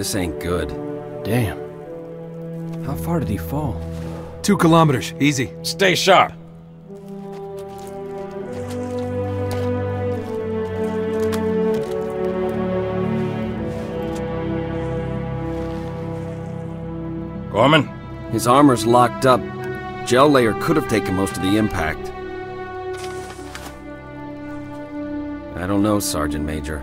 This ain't good. Damn. How far did he fall? Two kilometers, easy. Stay sharp. Gorman? His armor's locked up. Gel layer could have taken most of the impact. I don't know, Sergeant Major.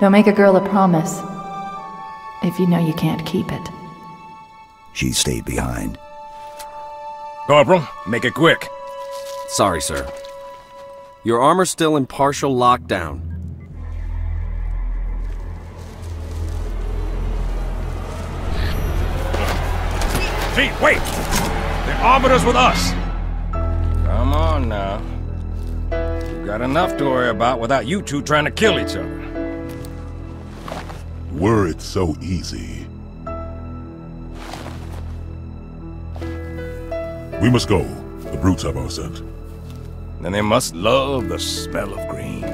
Don't make a girl a promise if you know you can't keep it. She stayed behind. Corporal, make it quick. Sorry, sir. Your armor's still in partial lockdown. Chief, wait! The Arbiter's with us! Come on now. We've got enough to worry about without you two trying to kill each other. Were it so easy. We must go. The brutes have our scent. Then they must love the smell of green.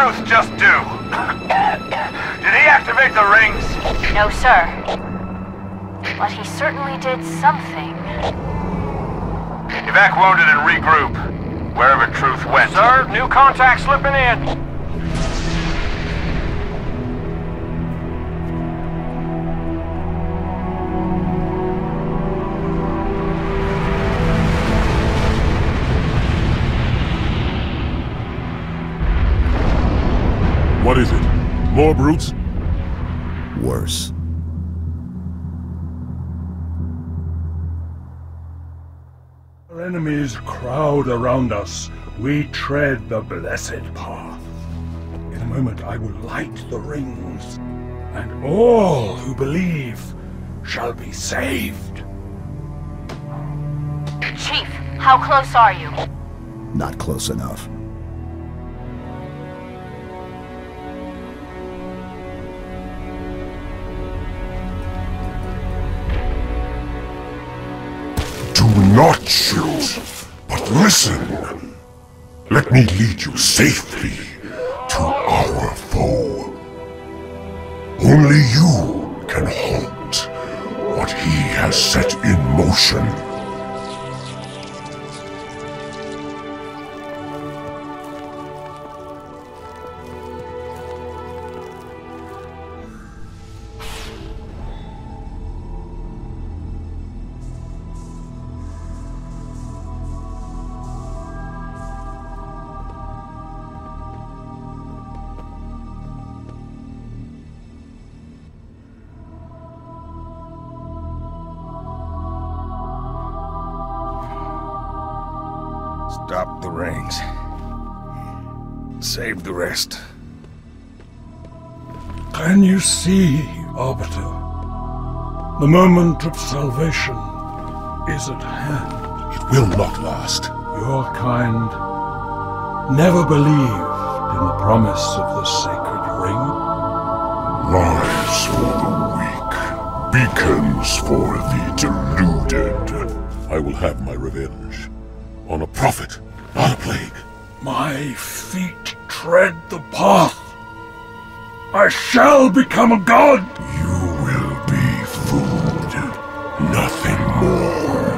Truth just do? did he activate the rings? No, sir. But he certainly did something. Evac wounded and regroup. Wherever Truth went. Sir, new contact slipping in. What is it? More brutes? Worse. Our enemies crowd around us. We tread the blessed path. In a moment I will light the rings, and all who believe shall be saved. Chief, how close are you? Not close enough. Not shoot, but listen. Let me lead you safely to our foe. Only you can halt what he has set in motion. Stop the rings. Save the rest. Can you see, Arbiter? The moment of salvation is at hand. It will not last. Your kind never believed in the promise of the sacred ring. Lies for the weak, beacons for the deluded. I will have my revenge. On a prophet, not a plague. My feet tread the path. I shall become a god. You will be food, nothing more.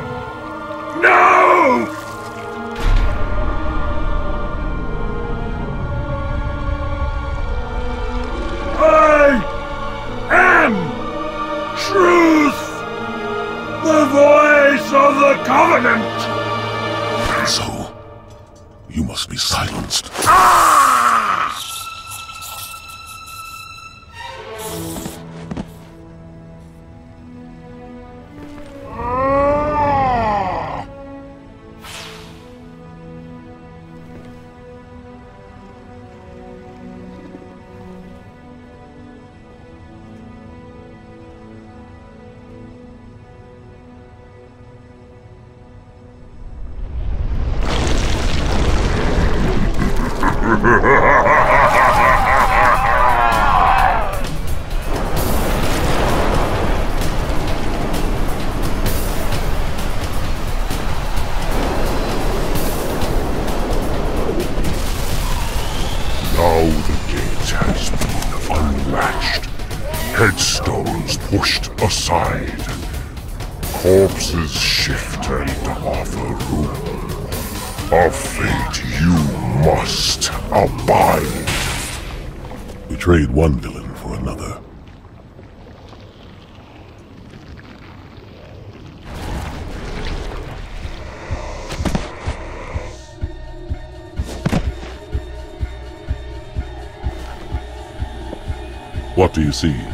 No! I am truth, the voice of the covenant. You must be silenced. Ah! Now the gate has been unlatched. Headstones pushed aside. Corpses shift and offer room. A fate you must abide. We trade one villain for another. What do you see?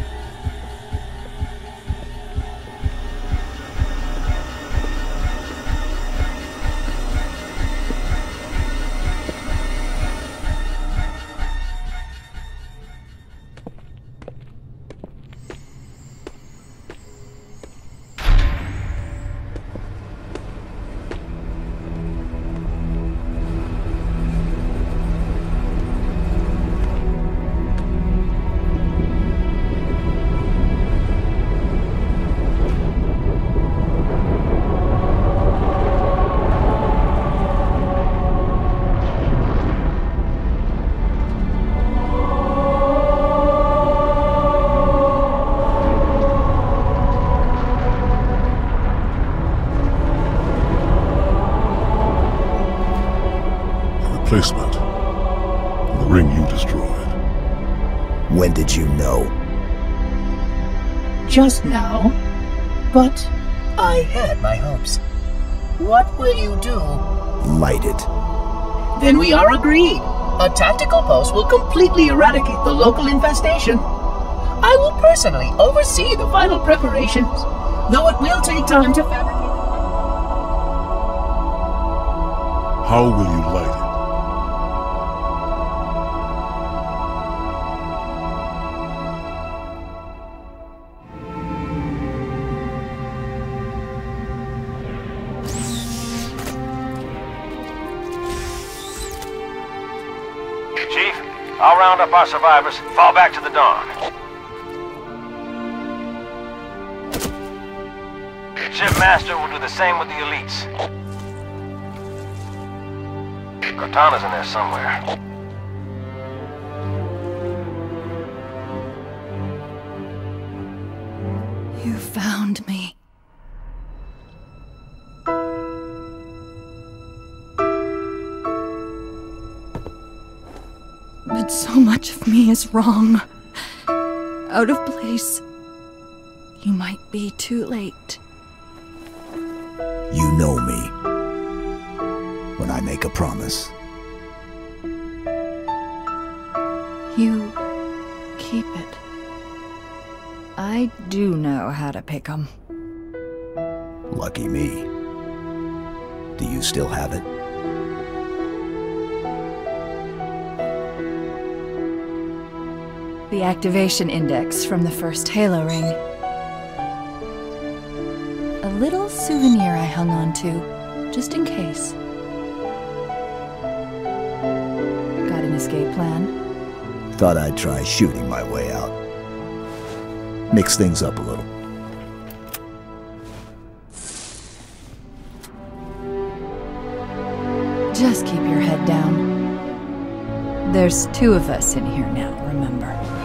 Just now. But I had my hopes. What will you do? Light it. Then we are agreed. A tactical pulse will completely eradicate the local infestation. I will personally oversee the final preparations, though it will take time to fabricate. How will you light it? Our survivors, fall back to the dawn. Shipmaster will do the same with the elites. Cortana's in there somewhere. That so much of me is wrong. Out of place. You might be too late. You know me. When I make a promise, You keep it. I do know how to pick 'em. lucky me. Do you still have it? The activation index from the first Halo ring. A little souvenir I hung on to, just in case. Got an escape plan? Thought I'd try shooting my way out. Mix things up a little. Just keep your head down. There's two of us in here now, remember?